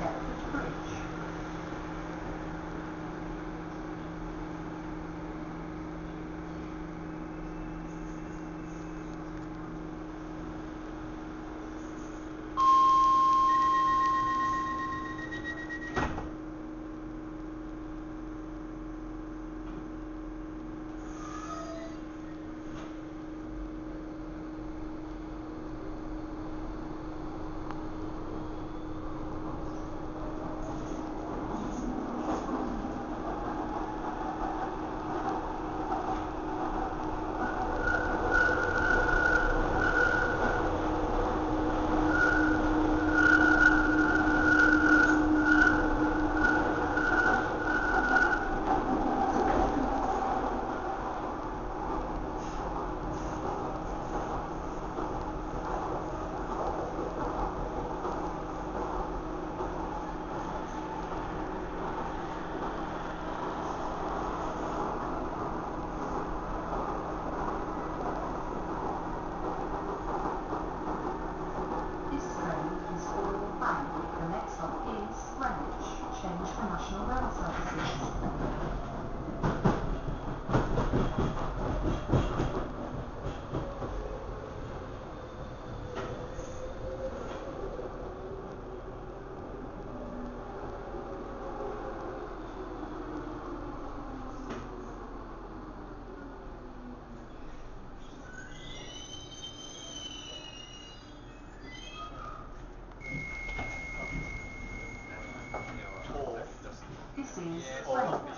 Deptford Bridge. This train is all bound. Stop is Greenwich. Change for National Rail services. Greenwich.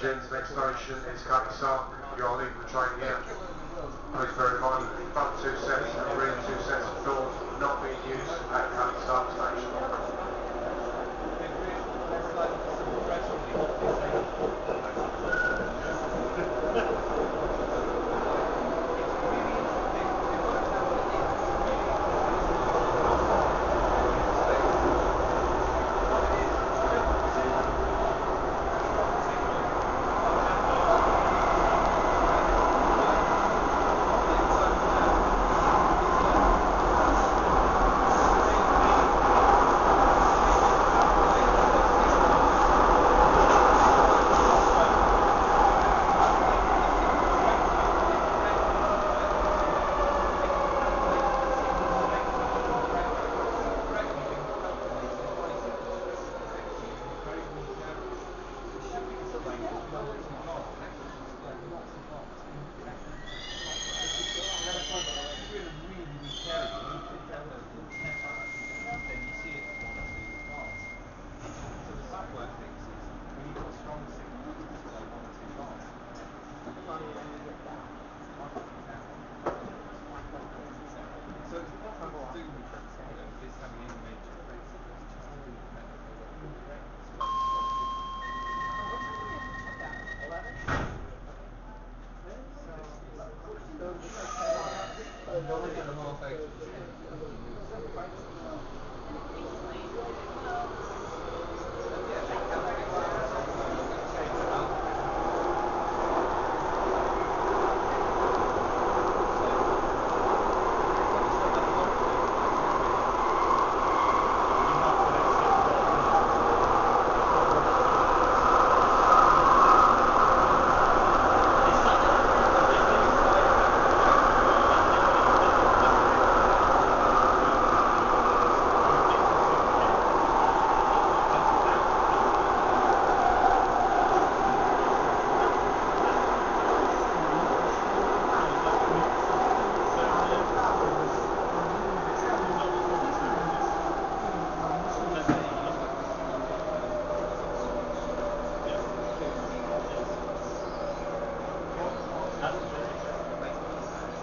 Gents, next station is Cutty You're leaving the train here. Please bear in mind, front two sets and rear two sets of doors not being used at Cutty station. Halifax.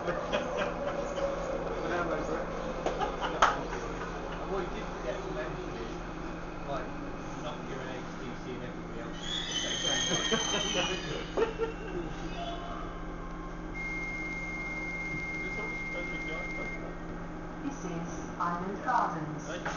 This is Island Gardens.